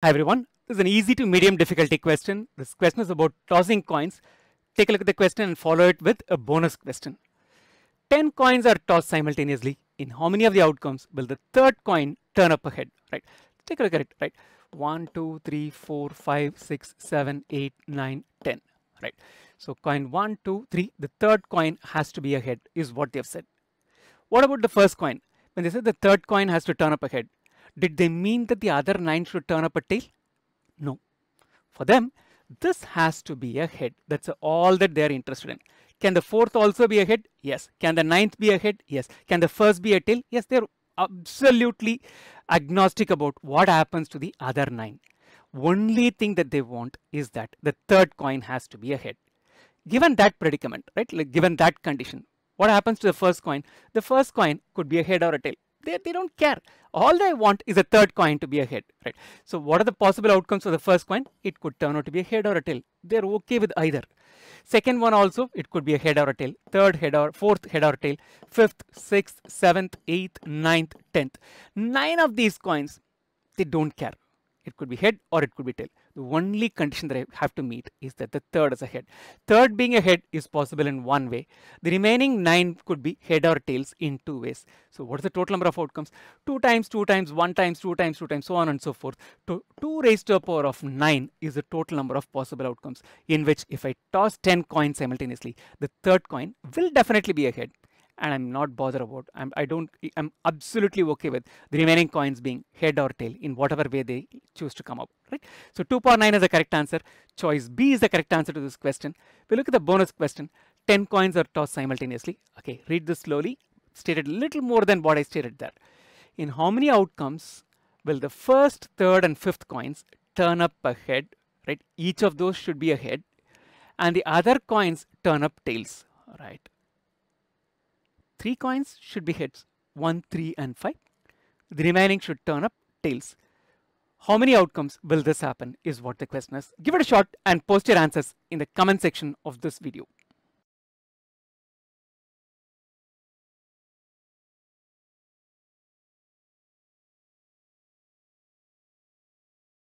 Hi everyone, this is an easy to medium difficulty question. This question is about tossing coins. Take a look at the question and follow it with a bonus question. 10 coins are tossed simultaneously. In how many of the outcomes will the third coin turn up a head? Right. Take a look at it. Right. 1, 2, 3, 4, 5, 6, 7, 8, 9, 10. Right. So coin 1, 2, 3. The third coin has to be a head is what they have said. What about the first coin? When they said the third coin has to turn up a head, did they mean that the other nine should turn up a tail? No. For them, this has to be a head. That's all that they're interested in. Can the fourth also be a head? Yes. Can the ninth be a head? Yes. Can the first be a tail? Yes, they're absolutely agnostic about what happens to the other nine. Only thing that they want is that the third coin has to be a head. Given that predicament, right, like given that condition, what happens to the first coin? The first coin could be a head or a tail they, they don't care. All they want is a third coin to be a head, right? So what are the possible outcomes for the first coin? It could turn out to be a head or a tail. They're okay with either. Second one also, it could be a head or a tail. Third head or fourth head or tail. Fifth, sixth, seventh, eighth, ninth, tenth. Nine of these coins, they don't care. It could be head or it could be tail. The only condition that I have to meet is that the third is a head. Third being a head is possible in one way. The remaining nine could be head or tails in two ways. So what is the total number of outcomes? Two times, two times, one times, two times, two times, so on and so forth. To two raised to a power of nine is the total number of possible outcomes in which if I toss 10 coins simultaneously, the third coin will definitely be a head and I'm not bothered about. I'm, I don't. I'm absolutely okay with the remaining coins being head or tail in whatever way they choose to come up. Right. So 2 power 9 is the correct answer. Choice B is the correct answer to this question. We look at the bonus question. 10 coins are tossed simultaneously. Okay. Read this slowly. Stated a little more than what I stated there. In how many outcomes will the first, third, and fifth coins turn up a head? Right. Each of those should be a head, and the other coins turn up tails. Right three coins should be heads 1 3 and 5 the remaining should turn up tails. How many outcomes will this happen is what the question is. Give it a shot and post your answers in the comment section of this video